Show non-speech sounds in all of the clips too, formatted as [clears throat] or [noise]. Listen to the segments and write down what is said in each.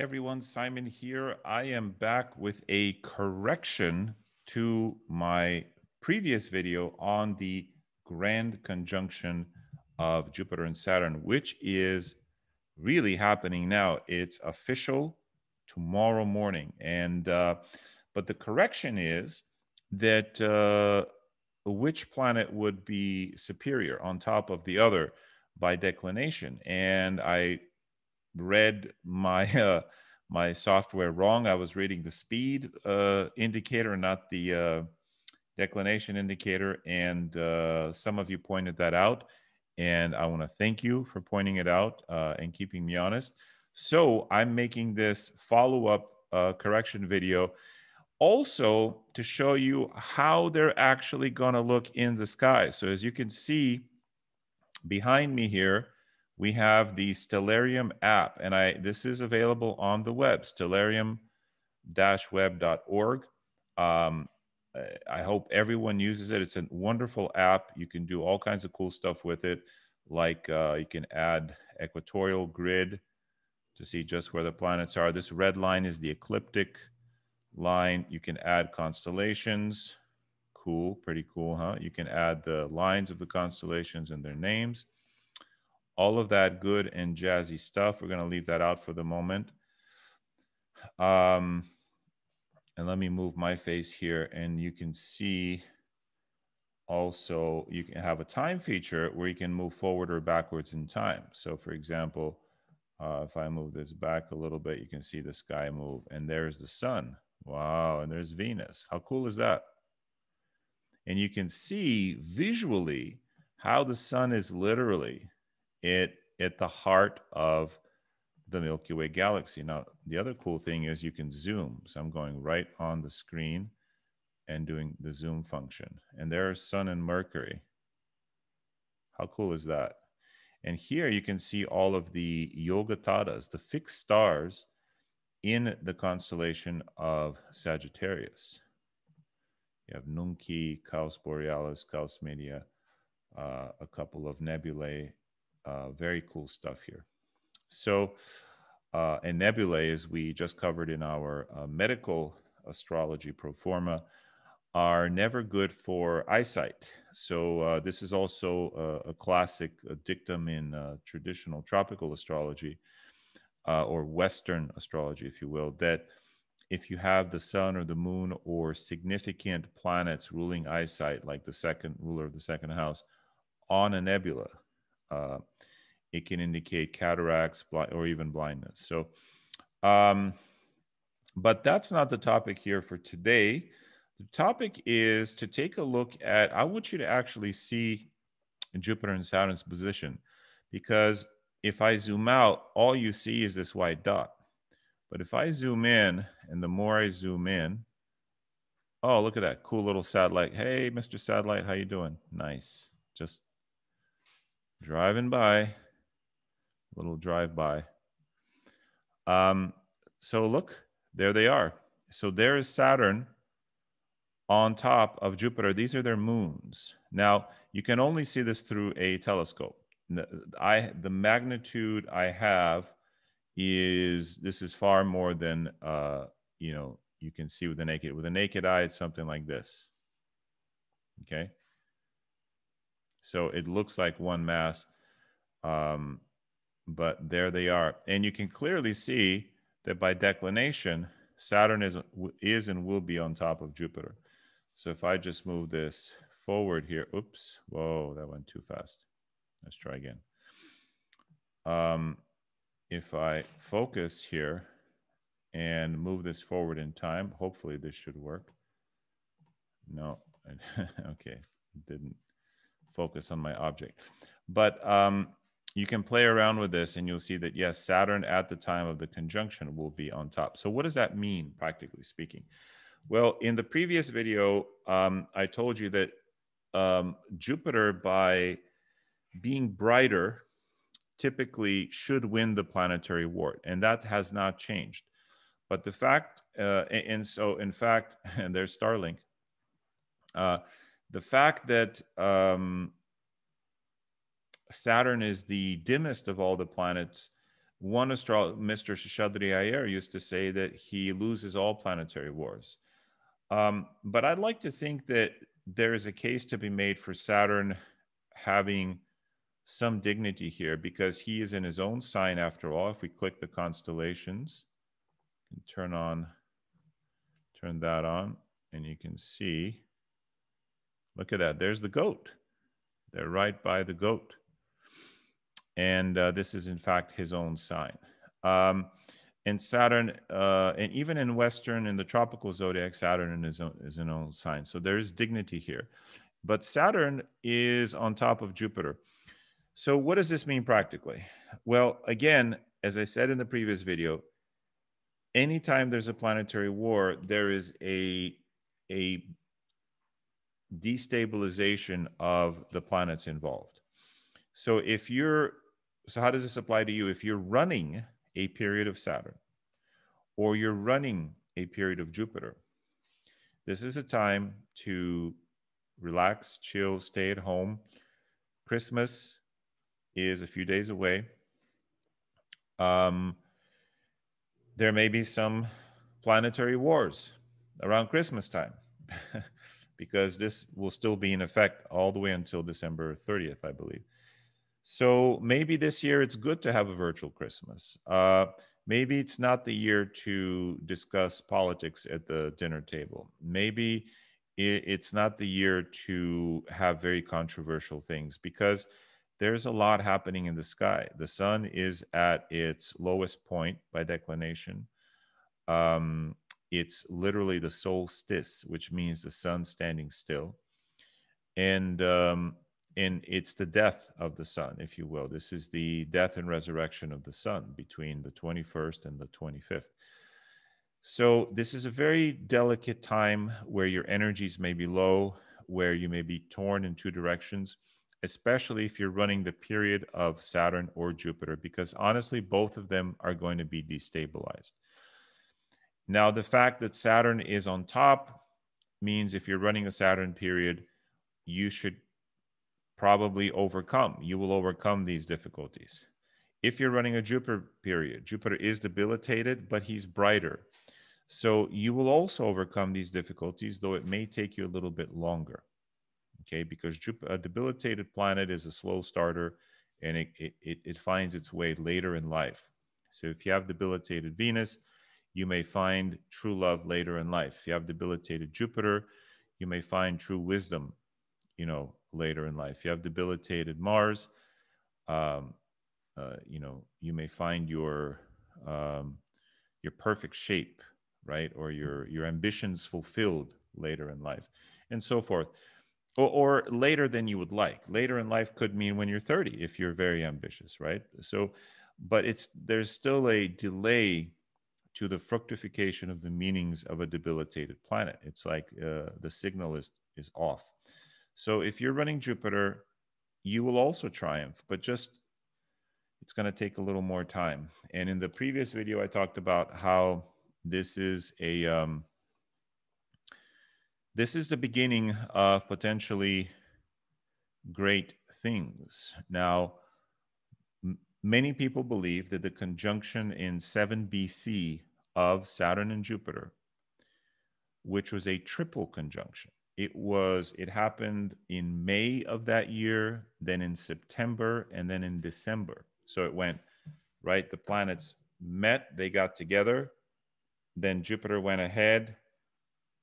Everyone, Simon here. I am back with a correction to my previous video on the grand conjunction of Jupiter and Saturn, which is really happening now. It's official tomorrow morning. And uh, but the correction is that uh, which planet would be superior on top of the other by declination. And I read my [laughs] uh, my software wrong. I was reading the speed uh, indicator, not the uh, declination indicator, and uh, some of you pointed that out. And I want to thank you for pointing it out uh, and keeping me honest. So I'm making this follow up uh, correction video also to show you how they're actually going to look in the sky. So as you can see behind me here, we have the Stellarium app, and I this is available on the web, stellarium-web.org. Um, I hope everyone uses it. It's a wonderful app. You can do all kinds of cool stuff with it, like uh, you can add equatorial grid to see just where the planets are. This red line is the ecliptic line. You can add constellations. Cool, pretty cool, huh? You can add the lines of the constellations and their names. All of that good and jazzy stuff. We're going to leave that out for the moment. Um, and let me move my face here and you can see also you can have a time feature where you can move forward or backwards in time. So for example, uh, if I move this back a little bit, you can see the sky move and there's the sun. Wow. And there's Venus. How cool is that? And you can see visually how the sun is literally it at the heart of the Milky Way galaxy. Now, the other cool thing is you can zoom. So I'm going right on the screen and doing the zoom function. And there are Sun and Mercury. How cool is that? And here you can see all of the Yogataras, the fixed stars in the constellation of Sagittarius. You have Nunki, Kaus Borealis, Kaus Media, uh, a couple of nebulae. Uh, very cool stuff here. So, uh, and nebulae, as we just covered in our uh, medical astrology pro forma, are never good for eyesight. So, uh, this is also a, a classic a dictum in uh, traditional tropical astrology uh, or Western astrology, if you will, that if you have the sun or the moon or significant planets ruling eyesight, like the second ruler of the second house, on a nebula, uh, it can indicate cataracts or even blindness. So, um, but that's not the topic here for today. The topic is to take a look at, I want you to actually see Jupiter and Saturn's position because if I zoom out, all you see is this white dot. But if I zoom in, and the more I zoom in, oh, look at that cool little satellite. Hey, Mr. Satellite, how you doing? Nice. Just driving by little drive by. Um, so look, there they are. So there is Saturn on top of Jupiter. These are their moons. Now, you can only see this through a telescope. I the magnitude I have is this is far more than uh, you know you can see with the naked with a naked eye. It's something like this. Okay, so it looks like one mass. Um, but there they are. And you can clearly see that by declination, Saturn is, is and will be on top of Jupiter. So if I just move this forward here, oops, whoa, that went too fast. Let's try again. Um, if I focus here and move this forward in time, hopefully this should work. No, [laughs] okay, didn't focus on my object. But um, you can play around with this and you'll see that yes, Saturn at the time of the conjunction will be on top. So what does that mean, practically speaking? Well, in the previous video, um, I told you that um, Jupiter, by being brighter, typically should win the planetary war, and that has not changed. But the fact, uh, and so in fact, [laughs] and there's Starlink, uh, the fact that um, Saturn is the dimmest of all the planets one astro- Mr. Shadri Ayer, used to say that he loses all planetary wars. Um, but I'd like to think that there is a case to be made for Saturn having some dignity here because he is in his own sign after all. If we click the constellations, and turn on, turn that on, and you can see, look at that. There's the goat. They're right by the goat. And uh, this is, in fact, his own sign. Um, and Saturn, uh, and even in Western, in the tropical zodiac, Saturn is, is an own sign. So there is dignity here. But Saturn is on top of Jupiter. So what does this mean practically? Well, again, as I said in the previous video, anytime there's a planetary war, there is a, a destabilization of the planets involved. So if you're, so how does this apply to you? If you're running a period of Saturn or you're running a period of Jupiter, this is a time to relax, chill, stay at home. Christmas is a few days away. Um, there may be some planetary wars around Christmas time. [laughs] because this will still be in effect all the way until December 30th, I believe. So maybe this year it's good to have a virtual Christmas. Uh, maybe it's not the year to discuss politics at the dinner table. Maybe it's not the year to have very controversial things because there's a lot happening in the sky. The sun is at its lowest point by declination. Um, it's literally the solstice, which means the sun standing still. And um, and it's the death of the sun, if you will. This is the death and resurrection of the sun between the 21st and the 25th. So this is a very delicate time where your energies may be low, where you may be torn in two directions, especially if you're running the period of Saturn or Jupiter, because honestly, both of them are going to be destabilized. Now, the fact that Saturn is on top means if you're running a Saturn period, you should probably overcome. You will overcome these difficulties. If you're running a Jupiter period, Jupiter is debilitated, but he's brighter. So you will also overcome these difficulties, though it may take you a little bit longer. Okay, because Jupiter, a debilitated planet is a slow starter and it, it, it finds its way later in life. So if you have debilitated Venus, you may find true love later in life. If you have debilitated Jupiter, you may find true wisdom, you know, later in life. If you have debilitated Mars, um, uh, you know, you may find your um, your perfect shape, right, or your your ambitions fulfilled later in life, and so forth. Or, or later than you would like. Later in life could mean when you're 30 if you're very ambitious, right? So, but it's there's still a delay to the fructification of the meanings of a debilitated planet. It's like uh, the signal is is off. So if you're running Jupiter, you will also triumph, but just it's going to take a little more time. And in the previous video, I talked about how this is a um, this is the beginning of potentially great things. Now, many people believe that the conjunction in 7 BC of Saturn and Jupiter, which was a triple conjunction. It was it happened in May of that year, then in September, and then in December. So it went right. The planets met, they got together, then Jupiter went ahead,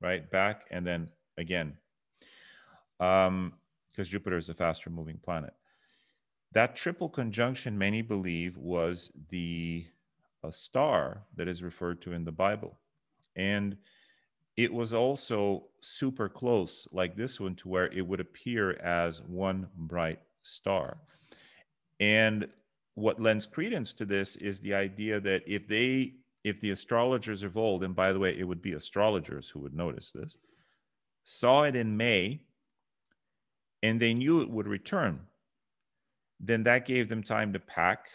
right back, and then again, because um, Jupiter is a faster moving planet. That triple conjunction, many believe, was the star that is referred to in the Bible. And it was also super close, like this one, to where it would appear as one bright star. And what lends credence to this is the idea that if they, if the astrologers of old, and by the way, it would be astrologers who would notice this, saw it in May and they knew it would return, then that gave them time to pack.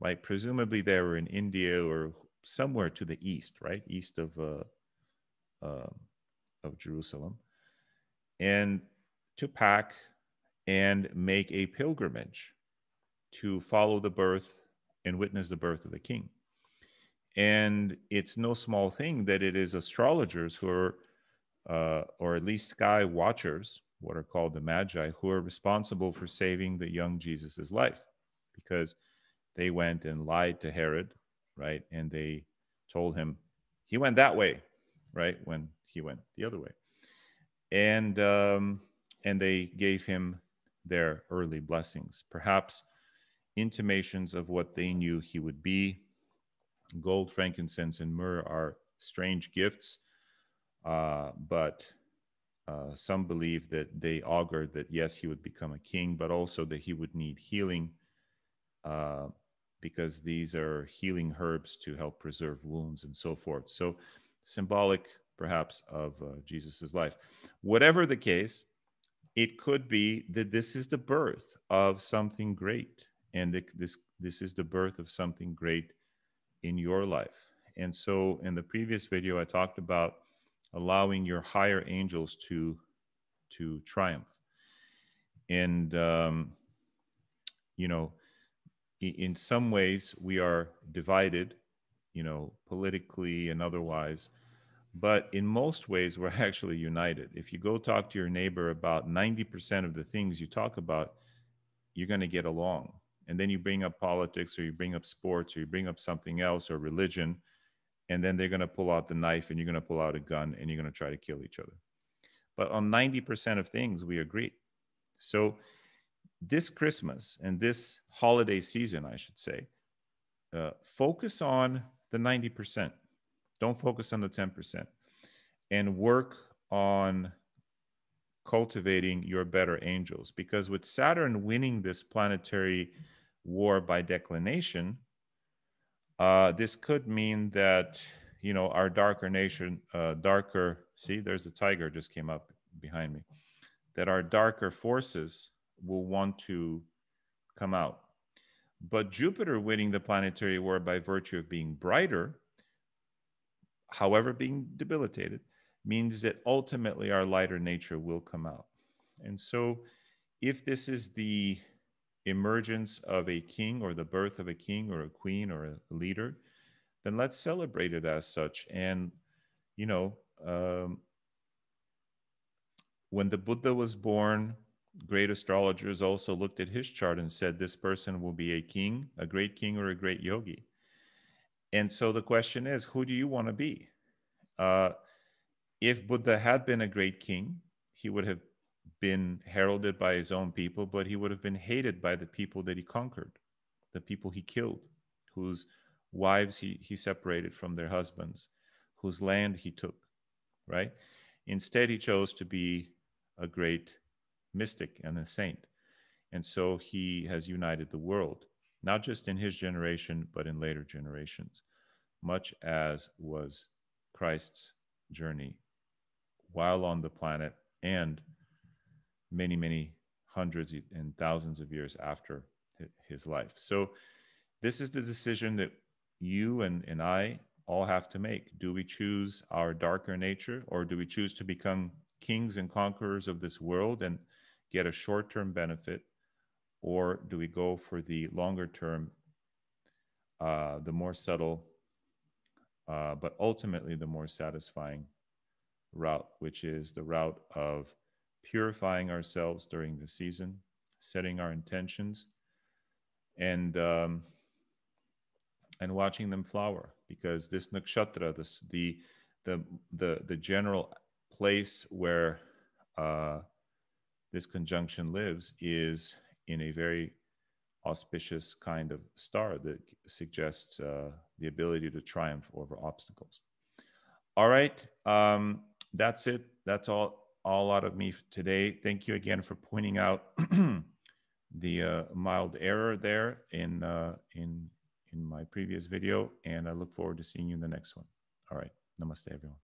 Like presumably they were in India or somewhere to the east, right, east of uh, uh, of Jerusalem, and to pack and make a pilgrimage to follow the birth and witness the birth of the king. And it's no small thing that it is astrologers who are, uh, or at least sky watchers, what are called the magi, who are responsible for saving the young Jesus's life, because they went and lied to Herod, right? And they told him he went that way, right? When he went the other way, and um, and they gave him their early blessings, perhaps intimations of what they knew he would be. Gold, frankincense, and myrrh are strange gifts, uh, but uh, some believe that they augured that yes, he would become a king, but also that he would need healing uh, because these are healing herbs to help preserve wounds and so forth. So, symbolic perhaps of uh, Jesus's life. Whatever the case, it could be that this is the birth of something great, and this this is the birth of something great in your life. And so, in the previous video, I talked about allowing your higher angels to to triumph, and um, you know in some ways we are divided you know politically and otherwise but in most ways we're [laughs] actually united. If you go talk to your neighbor about 90% of the things you talk about you're going to get along. And then you bring up politics or you bring up sports or you bring up something else or religion and then they're going to pull out the knife and you're going to pull out a gun and you're going to try to kill each other but on 90% of things we agree so this Christmas and this holiday season, I should say, uh, focus on the 90%. Don't focus on the 10% and work on cultivating your better angels. Because with Saturn winning this planetary war by declination, uh, this could mean that you know our darker nation, uh, darker. See, there's a tiger just came up behind me. That our darker forces will want to come out. But Jupiter winning the planetary war by virtue of being brighter, however, being debilitated, means that ultimately our lighter nature will come out. And so, if this is the emergence of a king or the birth of a king or a queen or a leader, then let's celebrate it as such. And, you know, um, when the Buddha was born, great astrologers also looked at his chart and said this person will be a king, a great king, or a great yogi. And so the question is, who do you want to be? Uh, if Buddha had been a great king, he would have been heralded by his own people, but he would have been hated by the people that he conquered, the people he killed, whose wives he, he separated from their husbands, whose land he took, right? Instead, he chose to be a great mystic and a saint. And so he has united the world, not just in his generation, but in later generations, much as was Christ's journey while on the planet and many, many hundreds and thousands of years after his life. So, this is the decision that you and, and I all have to make. Do we choose our darker nature or do we choose to become kings and conquerors of this world and get a short term benefit, or do we go for the longer term, uh, the more subtle, uh, but ultimately the more satisfying route, which is the route of purifying ourselves during the season, setting our intentions, and um, and watching them flower. Because this nakshatra, this the the the the general place where uh, this conjunction lives is in a very auspicious kind of star that suggests uh, the ability to triumph over obstacles. All right, um, that's it. That's all all out of me today. Thank you again for pointing out [clears throat] the uh, mild error there in uh, in in my previous video, and I look forward to seeing you in the next one. All right, namaste, everyone.